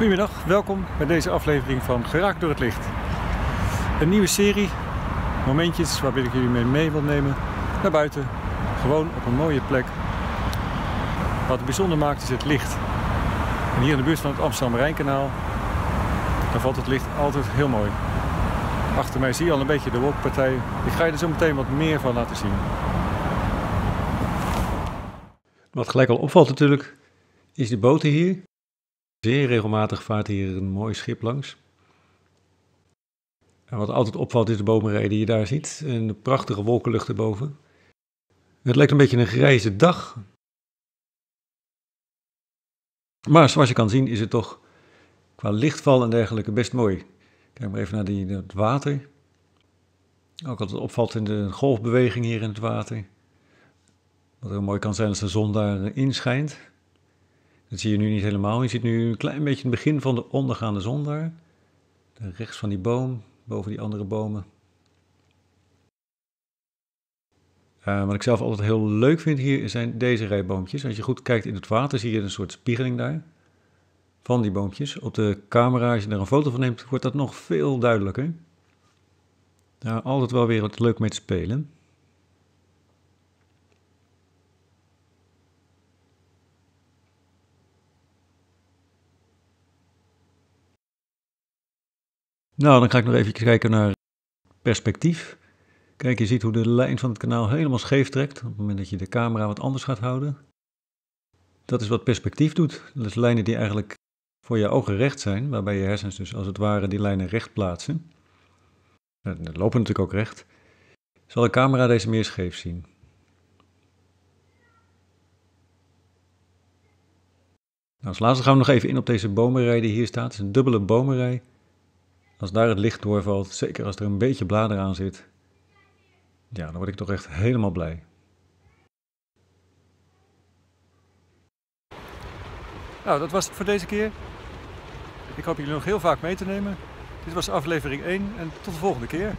Goedemiddag, welkom bij deze aflevering van Geraakt door het Licht. Een nieuwe serie, momentjes waarbij ik jullie mee mee wil nemen naar buiten. Gewoon op een mooie plek. Wat het bijzonder maakt is het licht. En hier in de buurt van het Amsterdam Rijnkanaal, daar valt het licht altijd heel mooi. Achter mij zie je al een beetje de wolkpartij. Ik ga je er zo meteen wat meer van laten zien. Wat gelijk al opvalt natuurlijk, is de boten hier. Zeer regelmatig vaart hier een mooi schip langs. En wat altijd opvalt is de bomenrij die je daar ziet en de prachtige wolkenlucht erboven. Het lijkt een beetje een grijze dag. Maar zoals je kan zien is het toch qua lichtval en dergelijke best mooi. Kijk maar even naar die, het water. Ook altijd opvalt in de golfbeweging hier in het water. Wat heel mooi kan zijn als de zon daarin schijnt. Dat zie je nu niet helemaal. Je ziet nu een klein beetje het begin van de ondergaande zon daar. Rechts van die boom, boven die andere bomen. Uh, wat ik zelf altijd heel leuk vind hier zijn deze rijboompjes. Als je goed kijkt in het water zie je een soort spiegeling daar van die boompjes. Op de camera, als je daar een foto van neemt, wordt dat nog veel duidelijker. Daar altijd wel weer wat leuk mee te spelen. Nou, dan ga ik nog even kijken naar perspectief. Kijk, je ziet hoe de lijn van het kanaal helemaal scheef trekt op het moment dat je de camera wat anders gaat houden. Dat is wat perspectief doet. Dat is lijnen die eigenlijk voor je ogen recht zijn, waarbij je hersens dus als het ware die lijnen recht plaatsen. En lopen natuurlijk ook recht. Zal de camera deze meer scheef zien. Nou, als laatste gaan we nog even in op deze bomenrij die hier staat. Het is een dubbele bomenrij. Als daar het licht doorvalt, zeker als er een beetje blader aan zit, ja, dan word ik toch echt helemaal blij. Nou, dat was het voor deze keer. Ik hoop jullie nog heel vaak mee te nemen. Dit was aflevering 1 en tot de volgende keer.